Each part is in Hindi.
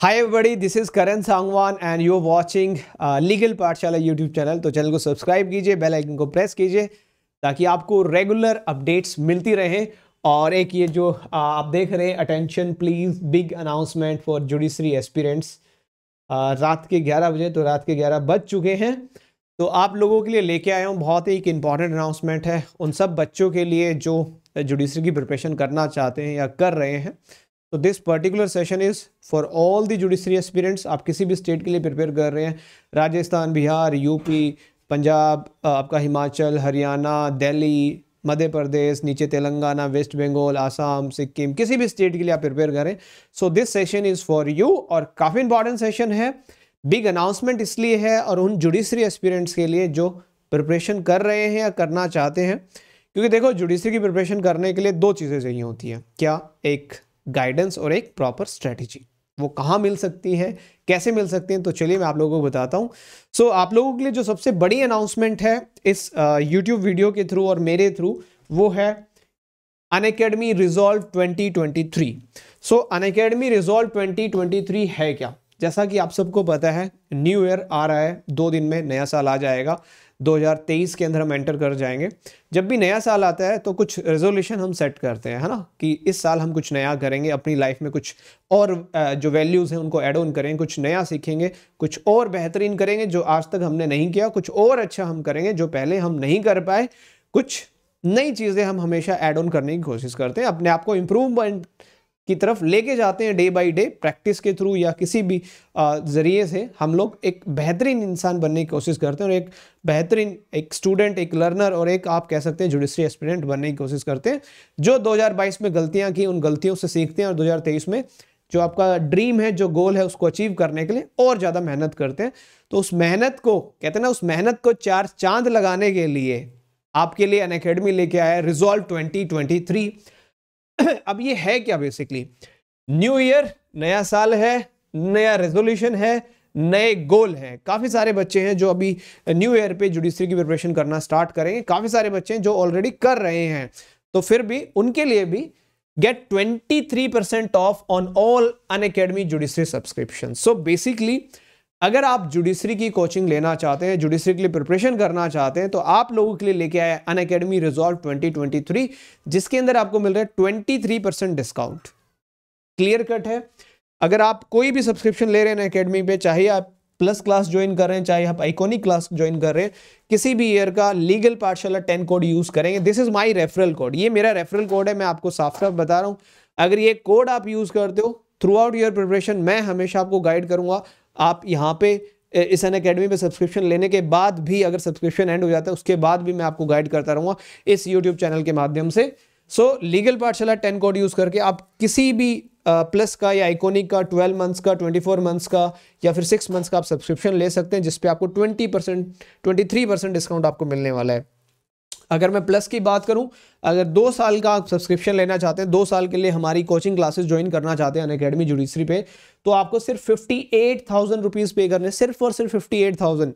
Hi everybody this is Karan Sangwan and you watching legal Pathshala YouTube channel तो चैनल को सब्सक्राइब कीजिए बेल आइकन को प्रेस कीजिए ताकि आपको रेगुलर अपडेट्स मिलती रहे। और एक ये जो uh, आप देख रहे हैं attention please big announcement for judiciary aspirants रात के 11 बजे तो रात के 11 बज चुके हैं। तो आप लोगों के लिए लेके आया हूँ बहुत ही एक इंपॉर्टेंट अनाउंसमेंट है उन सब बच्चों के लिए जो जुडिशरी की प्रिपरेशन करना चाहते हैं या कर रहे हैं। तो this particular session is for all the judiciary experience आप किसी भी स्टेट के लिए प्रिपेयर कर रहे हैं, राजस्थान, बिहार यूपी पंजाब आपका हिमाचल, हरियाणा, दिल्ली, मध्य प्रदेश, नीचे तेलंगाना, वेस्ट बंगाल, आसाम, सिक्किम, किसी भी स्टेट के लिए आप प्रिपेयर करें so this session is for you और काफ़ी इंपॉर्टेंट सेशन है। बिग अनाउंसमेंट इसलिए है और उन जुडिशरी एक्सपीरियंस के लिए जो प्रिपरेशन कर रहे हैं या करना चाहते हैं। क्योंकि देखो जुडिशरी की प्रिपरेशन करने के लिए दो चीज़ें चाहिए होती हैं। क्या? एक गाइडेंस और एक प्रॉपर स्ट्रेटेजी वो कहाँ मिल सकती है कैसे मिल सकती हैं तो चलिए मैं आप लोगों को बताता हूँ। सो so, आप लोगों के लिए जो सबसे बड़ी अनाउंसमेंट है इस यूट्यूब वीडियो के थ्रू और मेरे थ्रू वो है Unacademy resolve 2023 so Unacademy resolve 2023 है क्या? जैसा कि आप सबको पता है न्यू ईयर आ रहा है दो दिन में नया साल आ जाएगा। 2023 के अंदर हम एंटर कर जाएँगे। जब भी नया साल आता है तो कुछ रेजोल्यूशन हम सेट करते हैं, है ना? कि इस साल हम कुछ नया करेंगे, अपनी लाइफ में कुछ और जो वैल्यूज़ हैं, उनको एड ऑन करेंगे, कुछ नया सीखेंगे, कुछ और बेहतरीन करेंगे, जो आज तक हमने नहीं किया, कुछ और अच्छा हम करेंगे, जो पहले हम नहीं कर पाए। कुछ नई चीज़ें हम हमेशा ऐड ऑन करने की कोशिश करते हैं, अपने आप को इम्प्रूवमेंट की तरफ़ लेके जाते हैं डे बाय डे प्रैक्टिस के थ्रू या किसी भी ज़रिए से हम लोग एक बेहतरीन इंसान बनने की कोशिश करते हैं और एक बेहतरीन एक स्टूडेंट एक लर्नर और एक आप कह सकते हैं जुडिशरी एस्पिरेंट बनने की कोशिश करते हैं, जो 2022 में गलतियाँ की, उन गलतियों से सीखते हैं और 2023 में जो आपका ड्रीम है, जो गोल है उसको अचीव करने के लिए और ज़्यादा मेहनत करते हैं। तो उस मेहनत को, कहते हैं ना, उस मेहनत को चार चाँद लगाने के लिए आपके लिए अन लेके आया रिजॉल्व ट्वेंटी अब ये है क्या बेसिकली न्यू ईयर नया साल है, नया रेजोल्यूशन है, नए गोल हैं। काफ़ी सारे बच्चे हैं जो अभी न्यू ईयर पे जुडिशरी की प्रिपरेशन करना स्टार्ट करेंगे काफ़ी सारे बच्चे हैं जो ऑलरेडी कर रहे हैं। तो फिर भी उनके लिए भी get 23 percent off on all Unacademy judiciary subscription so basically अगर आप जुडिशरी की कोचिंग लेना चाहते हैं जुडिशरी के लिए प्रिपरेशन करना चाहते हैं तो आप लोगों के लिए लेके आए अन अकेडमी रिजॉल्व 2023 जिसके अंदर आपको मिल रहा है 23 परसेंट डिस्काउंट क्लियर कट है। अगर आप कोई भी सब्सक्रिप्शन ले रहे हैं अकेडमी पे, चाहे आप प्लस क्लास ज्वाइन कर रहे हैं, चाहे आप आइकोनिक क्लास ज्वाइन कर रहे हैं, किसी भी ईयर का legal Pathshala ten code use करेंगे। This is my referral code ये मेरा रेफरल कोड है, मैं आपको साफ़ साफ़ बता रहा हूँ। अगर ये कोड आप यूज़ करते हो थ्रू आउट ईयर प्रिपरेशन मैं हमेशा आपको गाइड करूँगा। आप यहाँ पे इस एन अकेडमी में सब्सक्रिप्शन लेने के बाद भी अगर सब्सक्रिप्शन एंड हो जाता है, उसके बाद भी मैं आपको गाइड करता रहूँगा इस यूट्यूब चैनल के माध्यम से। So legal Pathshala ten code use करके आप किसी भी प्लस का या आइकोनिक का 12 मंथ्स का 24 मंथ्स का या फिर सिक्स मंथ्स का आप सब्सक्रिप्शन ले सकते हैं, जिसपे आपको 20 परसेंट ट्वेंटी डिस्काउंट आपको मिलने वाला है। अगर मैं प्लस की बात करूँ, अगर दो साल का आप सब्सक्रिप्शन लेना चाहते हैं, दो साल के लिए हमारी कोचिंग क्लासेस ज्वाइन करना चाहते हैं अन अकेडमी जुडिशरी पे तो आपको सिर्फ़ फिफ्टी एट थाउज़ेंड रुपीज़ पे करने, सिर्फ़ और सिर्फ़ fifty eight thousand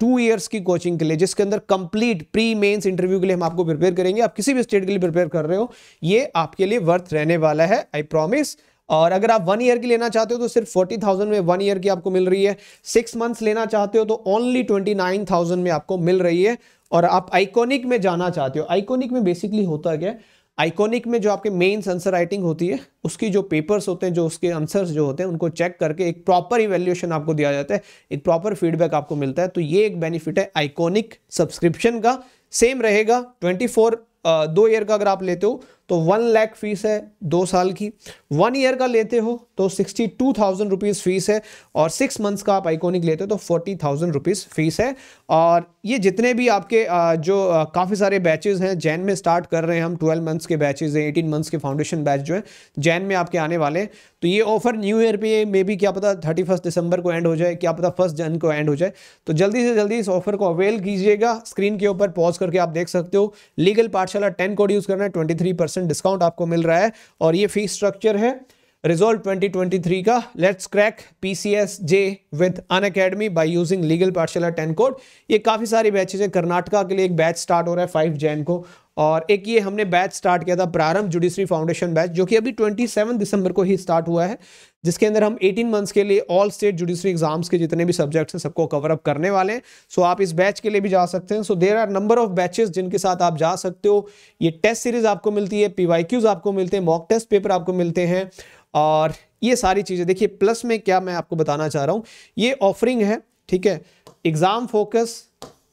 two years की कोचिंग के लिए, जिसके अंदर कंप्लीट प्री मेंस इंटरव्यू के लिए हम आपको प्रिपेयर करेंगे। आप किसी भी स्टेट के लिए प्रिपेयर कर रहे हो, ये आपके लिए वर्थ रहने वाला है आई प्रॉमिस और अगर आप वन ईयर की लेना चाहते हो तो सिर्फ़ फोर्टी थाउज़ेंड में वन ईयर की आपको मिल रही है। सिक्स मंथ्स लेना चाहते हो तो ओनली ट्वेंटी नाइन थाउज़ेंड में आपको मिल रही है। और आप आइकॉनिक में जाना चाहते हो आइकॉनिक में बेसिकली होता क्या है आइकॉनिक में जो आपके मेन आंसर राइटिंग होती है, उसकी जो पेपर्स होते हैं, जो उसके आंसर्स जो होते हैं, उनको चेक करके एक प्रॉपर इवेल्यूशन आपको दिया जाता है, एक प्रॉपर फीडबैक आपको मिलता है तो ये एक बेनिफिट है आइकॉनिक सब्सक्रिप्शन का। सेम रहेगा 24 दो ईयर का अगर आप लेते हो तो वन लैख फ़ीस है दो साल की। वन ईयर का लेते हो तो sixty two thousand rupees fees है और सिक्स मंथ्स का आप आइकोनिक लेते हो तो फोर्टी थाउज़ेंड रुपीज़ फ़ीस है। और ये जितने भी आपके जो काफ़ी सारे बैचेज हैं जैन में स्टार्ट कर रहे हैं हम ट्वेल्व मंथ्स के बैचेज हैं एटीन मंथ्स के फाउंडेशन बैच जो है जैन में आपके आने वाले हैं। तो ये ऑफ़र न्यू ईयर पे मे बी क्या पता थर्टी फ़र्स्ट दिसंबर को एंड हो जाए, क्या पता फ़र्स्ट जन को एंड हो जाए। तो जल्दी से जल्दी इस ऑफ़र को अवेल कीजिएगा। स्क्रीन के ऊपर पॉज करके आप देख सकते हो। Legal Pathshala ten code use करना है ट्वेंटी परसेंट डिस्काउंट आपको मिल रहा है और ये फ़ीस स्ट्रक्चर है। रिजोल्व 2023 का। Let's crack PCS J with Unacademy by using legal Pathshala ten code ये काफ़ी सारी बैचेज हैं। कर्नाटका के लिए एक बैच स्टार्ट हो रहा है फाइव जैन को। और एक ये हमने बैच स्टार्ट किया था प्रारंभ जुडिशरी फाउंडेशन बैच जो कि अभी 27 दिसंबर को ही स्टार्ट हुआ है। जिसके अंदर हम 18 मंथ्स के लिए ऑल स्टेट जुडिशरी एग्ज़ाम्स के जितने भी सब्जेक्ट्स हैं सबको कवर अप करने वाले हैं। सो आप इस बैच के लिए भी जा सकते हैं। So there are number of batches जिनके साथ आप जा सकते हो। ये टेस्ट सीरीज़ आपको मिलती है पी आपको मिलते हैं मॉक टेस्ट पेपर आपको मिलते हैं और ये सारी चीज़ें। देखिए प्लस में क्या मैं आपको बताना चाह रहा हूँ। ये ऑफरिंग है ठीक है? Exam focus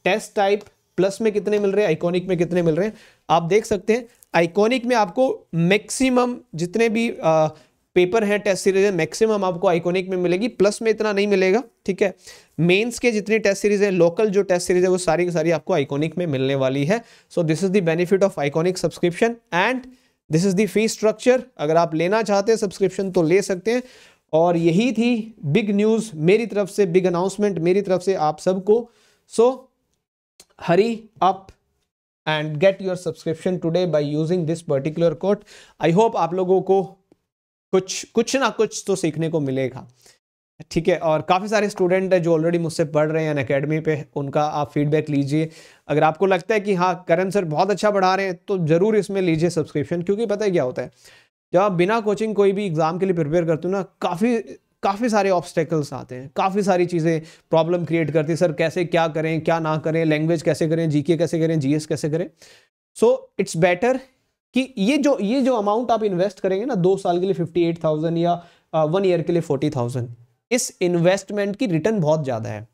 test type plus में कितने मिल रहे हैं? आइकॉनिक में कितने मिल रहे हैं? आप देख सकते हैं आइकॉनिक में आपको मैक्सिमम जितने भी आ, पेपर है टेस्ट सीरीज़ है मैक्सिमम आपको आइकोनिक में मिलेगी प्लस में इतना नहीं मिलेगा, ठीक है? मेंस के जितनी टेस्ट सीरीज़ है लोकल जो टेस्ट सीरीज़ है, वो सारी की सारी आपको आइकोनिक में मिलने वाली है। So this is the benefit of iconic subscription and this is the fee structure अगर आप लेना चाहते हैं सब्सक्रिप्शन तो ले सकते हैं। और यही थी बिग न्यूज़ मेरी तरफ़ से बिग अनाउंसमेंट मेरी तरफ़ से आप सबको। So hurry up and get your subscription today by using this particular code I hope आप लोगों को कुछ कुछ ना कुछ तो सीखने को मिलेगा। ठीक है, और काफ़ी सारे स्टूडेंट हैं जो ऑलरेडी मुझसे पढ़ रहे हैं अकेडमी पे, उनका आप फीडबैक लीजिए। अगर आपको लगता है कि हाँ करण सर बहुत अच्छा पढ़ा रहे हैं तो ज़रूर इसमें लीजिए सब्सक्रिप्शन क्योंकि पता है क्या होता है? जब आप बिना कोचिंग कोई भी एग्ज़ाम के लिए प्रिपेयर करते हो ना, काफ़ी काफ़ी सारे ऑब्स्टेकल्स आते हैं, काफ़ी सारी चीज़ें प्रॉब्लम क्रिएट करती है। सर कैसे क्या करें, क्या ना करें लैंग्वेज कैसे करें जीके कैसे करें जीएस कैसे करें? सो इट्स बेटर कि ये जो ये जो अमाउंट आप इन्वेस्ट करेंगे ना, दो साल के लिए फिफ्टी एट थाउज़ेंड या वन ईयर के लिए फोर्टी थाउज़ेंड इस इन्वेस्टमेंट की रिटर्न बहुत ज़्यादा है।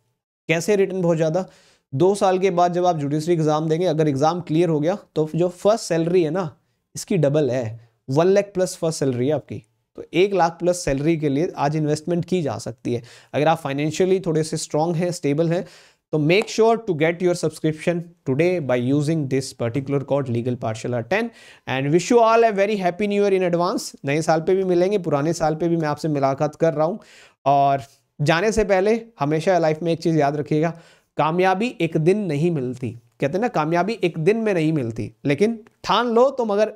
कैसे रिटर्न बहुत ज़्यादा? दो साल के बाद जब आप जुडिशरी एग्ज़ाम देंगे, अगर एग्ज़ाम क्लियर हो गया तो जो फ़र्स्ट सैलरी है ना, इसकी डबल है। One lakh plus first salary है आपकी। तो एक लाख प्लस सैलरी के लिए आज इन्वेस्टमेंट की जा सकती है। अगर आप फाइनेंशियली थोड़े से स्ट्रांग हैं स्टेबल हैं तो make sure to get your subscription today by using this particular code legal Pathshala ten and wish you all a very happy new year in advance नए साल पे भी मिलेंगे, पुराने साल पे भी मैं आपसे मुलाकात कर रहा हूँ। और जाने से पहले हमेशा लाइफ में एक चीज़ याद रखिएगा, कामयाबी एक दिन नहीं मिलती। कहते ना, कामयाबी एक दिन में नहीं मिलती, लेकिन ठान लो तो मगर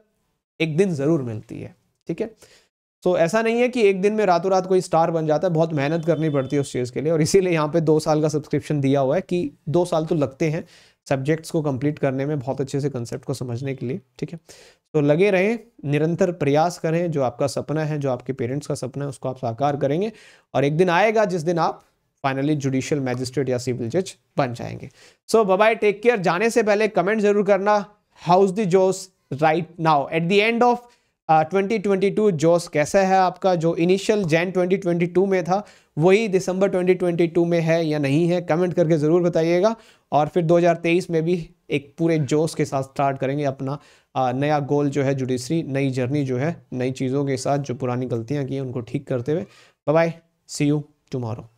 एक दिन ज़रूर मिलती है। ठीक है? सो so, ऐसा नहीं है कि एक दिन में रातों रात कोई स्टार बन जाता है बहुत मेहनत करनी पड़ती है उस चीज़ के लिए। और इसीलिए यहाँ पे दो साल का सब्सक्रिप्शन दिया हुआ है कि दो साल तो लगते हैं सब्जेक्ट्स को कंप्लीट करने में बहुत अच्छे से कंसेप्ट को समझने के लिए ठीक है? तो लगे रहें निरंतर प्रयास करें जो आपका सपना है जो आपके पेरेंट्स का सपना है उसको आप साकार करेंगे और एक दिन आएगा जिस दिन आप फाइनली जुडिशियल मैजिस्ट्रेट या सिविल जज बन जाएँगे। सो बाय टेक केयर जाने से पहले कमेंट ज़रूर करना। How's the josh right now at the end of twenty twenty two जोश कैसा है आपका? जो initial Jan twenty twenty two में था, वही दिसंबर ट्वेंटी ट्वेंटी टू में है या नहीं है कमेंट करके ज़रूर बताइएगा। और फिर दो हज़ार तेईस में भी एक पूरे जोश के साथ स्टार्ट करेंगे अपना नया गोल जो है जुडिशरी नई जर्नी जो है, नई चीज़ों के साथ, जो पुरानी गलतियाँ की हैं, उनको ठीक करते हुए। Bye C you tomorrow